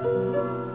Música